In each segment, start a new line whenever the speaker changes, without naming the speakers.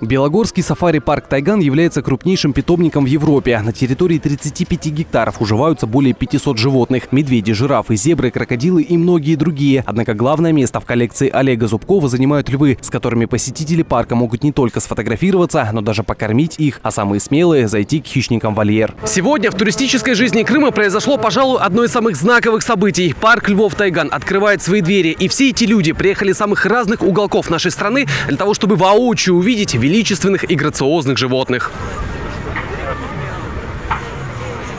Белогорский сафари-парк «Тайган» является крупнейшим питомником в Европе. На территории 35 гектаров уживаются более 500 животных – медведи, жирафы, зебры, крокодилы и многие другие. Однако главное место в коллекции Олега Зубкова занимают львы, с которыми посетители парка могут не только сфотографироваться, но даже покормить их, а самые смелые – зайти к хищникам вольер. Сегодня в туристической жизни Крыма произошло, пожалуй, одно из самых знаковых событий. Парк львов «Тайган» открывает свои двери. И все эти люди приехали из самых разных уголков нашей страны для того, чтобы воочию увидеть величественных и грациозных животных.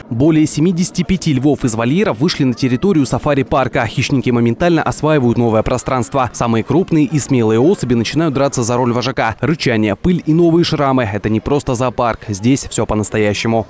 Более 75 львов из вольера вышли на территорию сафари-парка. Хищники моментально осваивают новое пространство. Самые крупные и смелые особи начинают драться за роль вожака. Рычание, пыль и новые шрамы – это не просто зоопарк. Здесь все по-настоящему.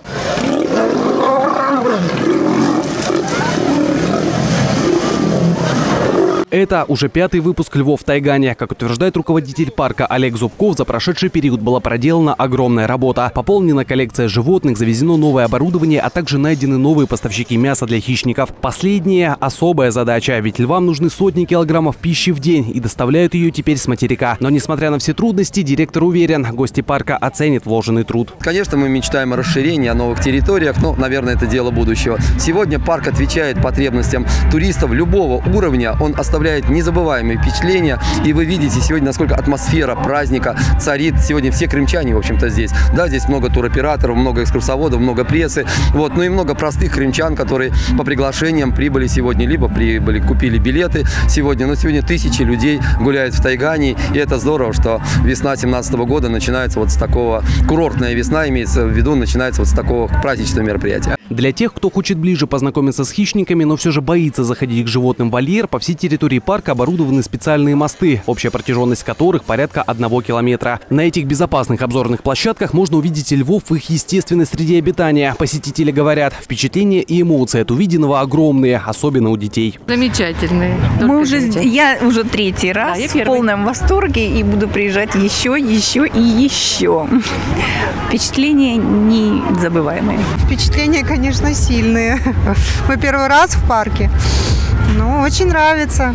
Это уже пятый выпуск «Львов в Тайгане». Как утверждает руководитель парка Олег Зубков, за прошедший период была проделана огромная работа. Пополнена коллекция животных, завезено новое оборудование, а также найдены новые поставщики мяса для хищников. Последняя – особая задача, ведь львам нужны сотни килограммов пищи в день и доставляют ее теперь с материка. Но несмотря на все трудности, директор уверен, гости парка оценят вложенный труд.
Конечно, мы мечтаем о расширении, о новых территориях, но, наверное, это дело будущего. Сегодня парк отвечает потребностям туристов любого уровня. Он оставляет оставляет незабываемые впечатления. И вы видите сегодня, насколько атмосфера праздника царит. Сегодня все крымчане, в общем-то, здесь. Да, здесь много туроператоров, много экскурсоводов, много прессы. Вот, ну и много простых крымчан, которые по приглашениям прибыли сегодня, либо прибыли, купили билеты сегодня. Но сегодня тысячи людей гуляют в Тайгане. И это здорово, что весна 17 года начинается вот с такого, курортная весна имеется в виду, начинается вот с такого праздничного мероприятия.
Для тех, кто хочет ближе познакомиться с хищниками, но все же боится заходить к животным в вольер, по всей территории парка оборудованы специальные мосты, общая протяженность которых порядка одного километра. На этих безопасных обзорных площадках можно увидеть львов в их естественной среде обитания. Посетители говорят, впечатления и эмоции от увиденного огромные, особенно у детей.
Замечательные.
Мы уже, я уже третий раз
Да, я
в
первый.
полном восторге и буду приезжать еще, еще и еще. Впечатления незабываемые.
Впечатления, конечно, сильные. Мы первый раз в парке. Ну, очень нравится.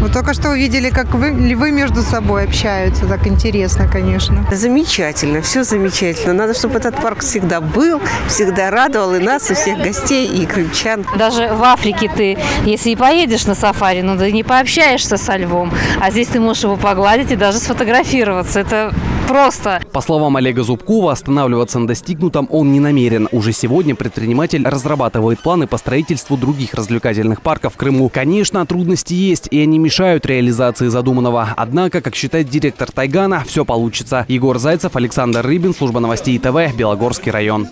Мы только что увидели, как вы, львы между собой общаются. Так интересно, конечно.
Замечательно, все замечательно. Надо, чтобы этот парк всегда был, всегда радовал и нас, и всех гостей, и крымчан.
Даже в Африке ты, если и поедешь на сафари, ну ты не пообщаешься со львом. А здесь ты можешь его погладить и даже сфотографироваться. Это просто.
По словам Олега Зубкова, останавливаться на достигнутом он не намерен. Уже сегодня предприниматель разрабатывает планы по строительству других развлекательных парков в Крыму. Конечно, трудности есть, и они мешают реализации задуманного. Однако, как считает директор Тайгана, все получится. Егор Зайцев, Александр Рыбин, служба новостей ТВ, Белогорский район.